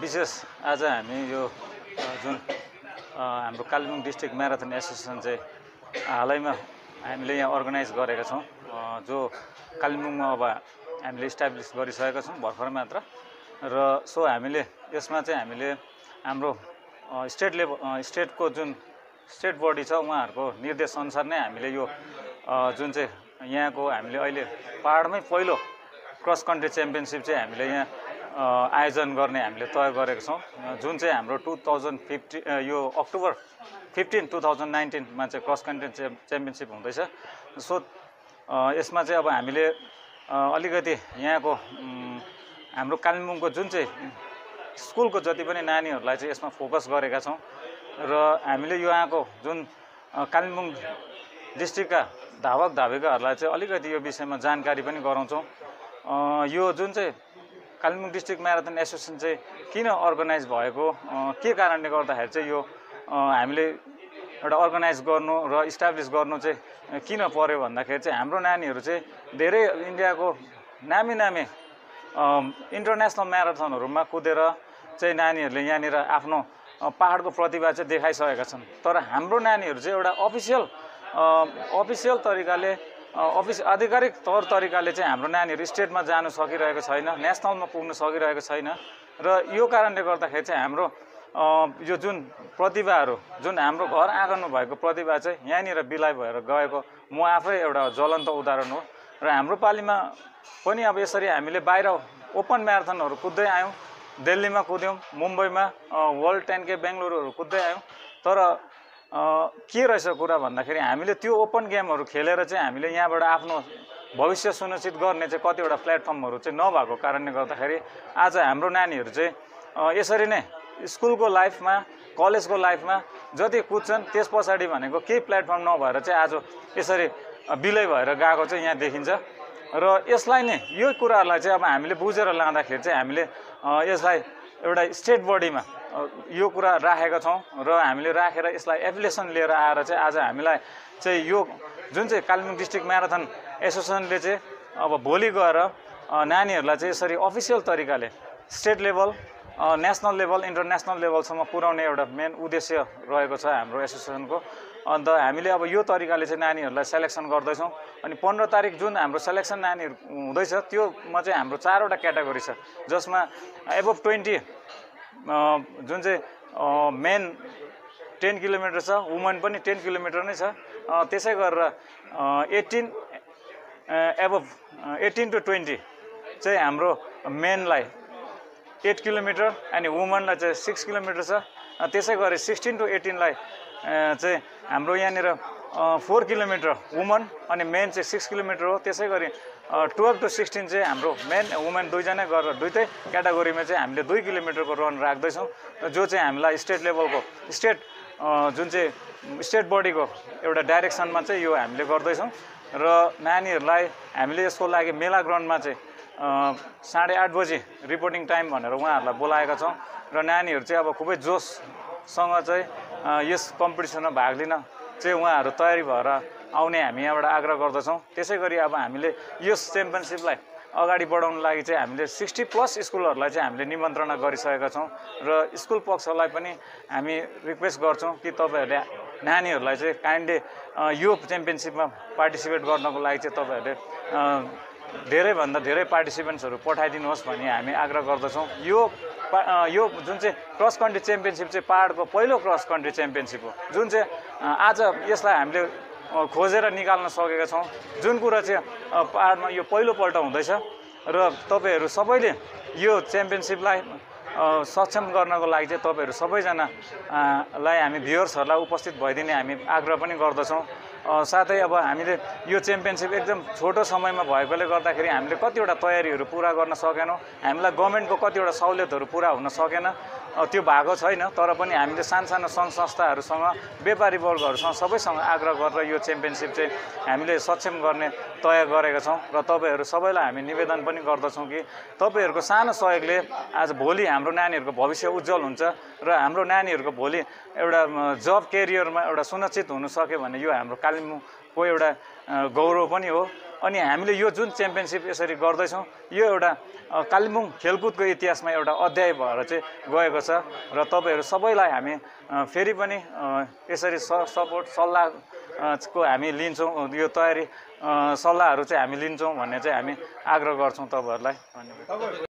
विशेष आज हामी यो जुन हाम्रो कालिम्पोङ डिस्ट्रिक्ट म्याराथन एसोसिएसन चाहिँ हालैमा हामीले यहाँ अर्गनाइज गरेका छौँ। जो कालिम्पोङमा अब हामीले इस्टाब्लिस गरिसकेका छौँ भर्खर मात्र। र सो हामीले यसमा चाहिँ हामीले हाम्रो स्टेट लेभल स्टेटको जुन स्टेट बडी छ उहाँहरूको निर्देशअनुसार नै हामीले यो जुन चाहिँ यहाँको हामीले अहिले पाहाडमै पहिलो क्रस कन्ट्री च्याम्पियनसिप चाहिँ हामीले यहाँ आयोजन गर्ने हामीले तय गरेको छौँ। जुन चाहिँ हाम्रो टु थाउजन्ड फिफ्टी यो अक्टोबर फिफ्टिन टु थाउजन्ड नाइन्टिनमा चाहिँ क्रस कन्ट्री च्याम् च्याम्पियनसिप हुँदैछ। सो यसमा चाहिँ अब हामीले अलिकति यहाँको हाम्रो कालिम्पोङको जुन चाहिँ स्कुलको जति पनि नानीहरूलाई चाहिँ यसमा फोकस गरेका छौँ र हामीले यो यहाँको जुन कालिम्पोङ डिस्ट्रिक्टका धावक धाविकाहरूलाई चाहिँ अलिकति यो विषयमा जानकारी पनि गराउँछौँ। यो जुन चाहिँ कालिम्पोङ डिस्ट्रिक्ट म्याराथन एसोसिएसन चाहिँ किन अर्गनाइज भएको? के कारणले गर्दाखेरि चाहिँ यो हामीले एउटा अर्गनाइज गर्नु र इस्टाब्लिस गर्नु चाहिँ किन पर्यो भन्दाखेरि चाहिँ हाम्रो नानीहरू चाहिँ धेरै इन्डियाको नामी नामी इन्टरनेसनल म्याराथनहरूमा कुदेर चाहिँ नानीहरूले यहाँनिर आफ्नो पाहाडको प्रतिभा चाहिँ देखाइसकेका छन्। तर हाम्रो नानीहरू चाहिँ एउटा अफिसियल अफिसियल तरिकाले अफिस आधिकारिक तौर तरिकाले चाहिँ हाम्रो नानीहरू स्टेटमा जानु सकिरहेको छैन नेसनलमा पुग्नु सकिरहेको छैन र यो कारणले गर्दाखेरि चाहिँ हाम्रो यो जुन प्रतिभाहरू जुन हाम्रो घर आँगनमा भएको प्रतिभा चाहिँ यहाँनिर बिलाइ भएर गएको म आफै एउटा ज्वलन्त उदाहरण हो। र हाम्रो पालिमा पनि अब यसरी हामीले बाहिर ओपन म्याराथनहरू कुद्दै आयौँ दिल्लीमा कुद्यौँ मुम्बईमा वर्ल्ड टेन के बेङ्गलुरुहरू कुद्दै आयौँ। तर के रहेछ कुरा भन्दाखेरि हामीले त्यो ओपन गेमहरू खेलेर चाहिँ हामीले यहाँबाट आफ्नो भविष्य सुनिश्चित गर्ने चाहिँ कतिवटा प्लेटफर्महरू चाहिँ नभएको कारणले गर्दाखेरि आज हाम्रो नानीहरू चाहिँ यसरी नै स्कुलको लाइफमा कलेजको लाइफमा जति कुद्छन् त्यस पछाडि भनेको केही प्लेटफर्म नभएर चाहिँ आज यसरी बिलै भएर गएको चाहिँ यहाँ देखिन्छ। र यसलाई नै यो कुराहरूलाई चाहिँ अब हामीले बुझेर लाँदाखेरि चाहिँ हामीले यसलाई एउटा स्टेट बडीमा यो कुरा राखेका छौँ र हामीले राखेर यसलाई एप्लिकेसन लिएर आएर चाहिँ आज हामीलाई चाहिँ यो जुन चाहिँ कालिम्पोङ डिस्ट्रिक्ट म्याराथन एसोसिएसनले चाहिँ अब भोलि गएर नानीहरूलाई चाहिँ यसरी अफिसियल तरिकाले state level national level international लेभलसम्म पुर्याउने एउटा मेन उद्देश्य रहेको छ हाम्रो एसोसिएसनको। अन्त हामीले अब यो तरिकाले चाहिँ नानीहरूलाई सेलेक्सन गर्दैछौँ अनि पन्ध्र तारिक जुन हाम्रो सेलेक्सन नानीहरू हुँदैछ त्योमा चाहिँ हाम्रो चारवटा क्याटेगोरी छ जसमा एबोभ ट्वेन्टी जुन चाहिँ मेन टेन किलोमिटर छ वुमन पनि टेन किलोमिटर नै छ। त्यसै गरेर eighteen above eighteen to twenty चाहिँ हाम्रो मेनलाई एट किलोमिटर अनि वुमनलाई चाहिँ सिक्स किलोमिटर छ। त्यसै गरी सिक्सटिन टु एटिनलाई चाहिँ हाम्रो यहाँनिर फोर किलोमिटर वुमन अनि मेन चाहिँ सिक्स किलोमिटर हो। त्यसै गरी टुवेल्भ टु सिक्सटिन चाहिँ हाम्रो मेन वुमेन दुईजना गरेर दुइटै क्याटेगोरीमा चाहिँ हामीले दुई किलोमिटरको रन राख्दैछौँ। जो चाहिँ हामीलाई स्टेट लेभलको स्टेट जुन चाहिँ स्टेट बडीको एउटा डाइरेक्सनमा चाहिँ यो हामीले गर्दैछौँ। र नानीहरूलाई हामीले यसको लागि मेला ग्राउन्डमा चाहिँ साढे आठ बजी रिपोर्टिङ टाइम भनेर उहाँहरूलाई बोलाएका छौँ। र नानीहरू चाहिँ अब खुबै जोससँग चाहिँ यस कम्पिटिसनमा भाग लिन चाहिँ उहाँहरू तयारी भएर आउने हामी यहाँबाट आग्रह गर्दछौँ। त्यसै गरी अब हामीले यस च्याम्पियनसिपलाई अगाडि बढाउनु लागि चाहिँ हामीले सिक्सटी प्लस स्कुलहरूलाई चाहिँ हामीले निमन्त्रणा गरिसकेका छौँ र स्कुल पक्षलाई पनि हामी रिक्वेस्ट गर्छौँ कि तपाईँहरूले नानीहरूलाई चाहिँ काइन्डली यो च्याम्पियनसिपमा पार्टिसिपेट गर्नको लागि चाहिँ तपाईँहरूले धेरैभन्दा धेरै पार्टिसिपेन्ट्सहरू पठाइदिनुहोस् भन्ने हामी आग्रह गर्दछौँ। यो यो जुन चाहिँ क्रस कन्ट्री च्याम्पियनसिप चाहिँ पाहाडको पहिलो क्रस कन्ट्री च्याम्पियनसिप हो। जुन चाहिँ आज यसलाई हामीले खोजेर निकाल्न सकेका छौँ। जुन कुरा चाहिँ पाहाडमा यो पहिलोपल्ट हुँदैछ र तपाईँहरू सबैले यो च्याम्पियनसिपलाई सक्षम गर्नको लागि चाहिँ तपाईँहरू सबैजना अ, लाई हामी भ्युवर्सहरूलाई उपस्थित भइदिने हामी आग्रह पनि गर्दछौँ। साथै अब हामीले यो च्याम्पियनसिप एकदम छोटो समयमा भएकोले गर्दाखेरि हामीले कतिवटा तयारीहरू पुरा गर्न सकेनौँ। हामीलाई गभर्मेन्टको कतिवटा सहुलियतहरू पुरा हुन सकेन। त्यो भएको छैन तर पनि हामीले सानसानो सङ्घ संस्थाहरूसँग व्यापारी वर्गहरूसँग सबैसँग आग्रह गरेर यो च्याम्पियनसिप चाहिँ हामीले सक्षम गर्ने तय गरेका छौँ र तपाईँहरू सबैलाई हामी निवेदन पनि गर्दछौँ कि तपाईँहरूको सानो सहयोगले आज भोलि हाम्रो नानीहरूको भविष्य उज्जवल हुन्छ र हाम्रो नानीहरूको भोलि एउटा जब केरियरमा एउटा सुनिश्चित हुन सक्यो भने यो हाम्रो कालिम्पोङको एउटा गौरव पनि हो। अनि हामीले यो जुन च्याम्पियनसिप यसरी गर्दैछौँ यो एउटा कालिम्पोङ खेलकुदको इतिहासमा एउटा अध्याय भएर चाहिँ गएको छ र तपाईँहरू सबैलाई हामी फेरि पनि यसरी स सपोर्ट सल्लाह अ, को हामी लिन्छौँ यो तयारी सल्लाहहरू चाहिँ हामी लिन्छौँ भन्ने चाहिँ हामी आग्रह गर्छौँ तपाईँहरूलाई। धन्यवाद।